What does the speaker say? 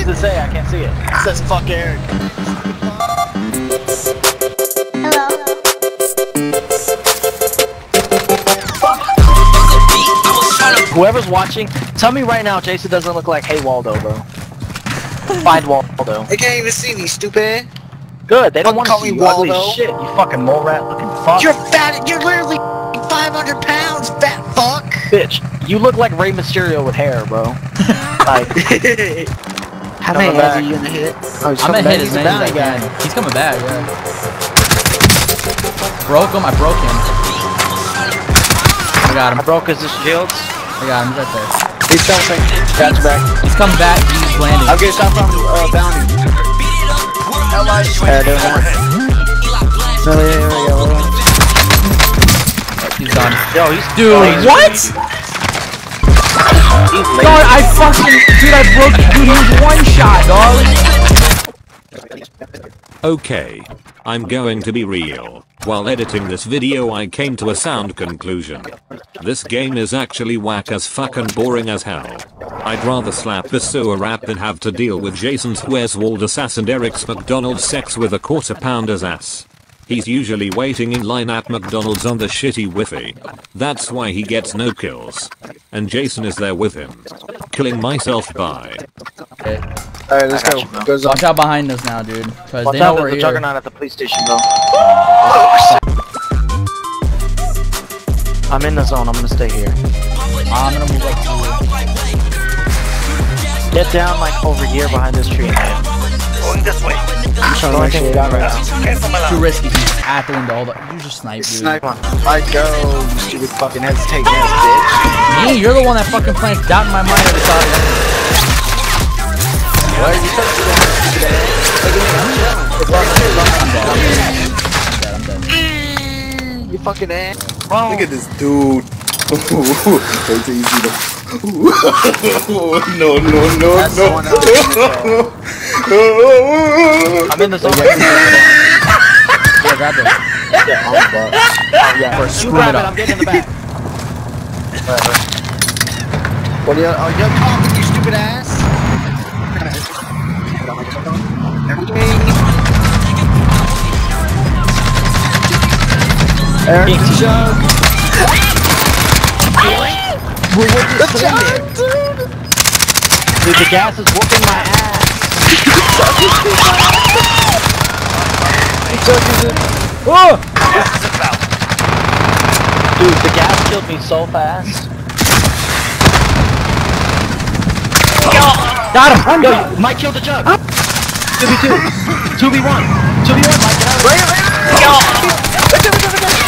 it say? I can't see it. It says fuck Eric. Whoever's watching, tell me right now Jason doesn't look like Hey Waldo, bro. Find Waldo. They can't even see me, stupid. Good, they don't want to call see me you ugly Waldo. as shit, you fucking mole rat looking fuck. You're fat. You're literally 500 pounds, fat fuck. bitch. You look like Rey Mysterio with hair, bro. like, How Coming many heads back. are you gonna hit? Oh, he's I'm gonna hit as He's a many as I bounty guy. He's coming back, yeah. Broke him, I broke him. I got him. I broke his shields. I got him, he's right there. He's jumping. That's back. He's coming back, he's landing. I'm getting shot from uh, bounty. Yeah, there's one. No, yeah, yeah, yeah, hold on. He's done. Yo, he's Dude, lazy. what? He's Dog, I fucking, dude, I broke, dude, he was one shot, dog. Okay. I'm going to be real. While editing this video I came to a sound conclusion. This game is actually whack as fuck and boring as hell. I'd rather slap the sewer rat than have to deal with Jason's Where's Waldo ass and Eric's McDonald's sex with a quarter pounder's ass. He's usually waiting in line at McDonald's on the shitty Wi-Fi. That's why he gets no kills. And Jason is there with him. Killing myself by. Okay. Alright, let's go. Goes on. Watch out behind us now, dude. Cause Watch they know out, we're there's a here. juggernaut at the police station, bro. I'm in the zone, I'm gonna stay here. I'm gonna move up to you. Get down like over here behind this tree, man. I'm trying to make sure we got right now. you. Too risky. He's at the window. Hold up. You just snipe, dude. Snipe on. I go, you stupid fucking hesitate ass bitch. Me? You're the one that fucking plants doubt in my mind every time. Why are you touching that ass? Look me, I'm chilling. It's all good. I'm dead. I'm dead. I'm dead. I'm dead. You fucking ass. Look at this dude. Wait till you see the. no, no, no, That's no. someone else in the I'm in the zone. Yeah, grab it. yeah. Or You screw grab it up. I'm getting in the back. What are you, oh, you're talking, oh, you stupid ass? Eric the Jug. The Jug, dude. Dude, the gas is whooping my ass. The Jug is in. Oh! Dude, the gas killed me so fast. Got him! Yo, Mike killed the jug. 2v2. 2v1. 2v1, Mike, get out of the way. We did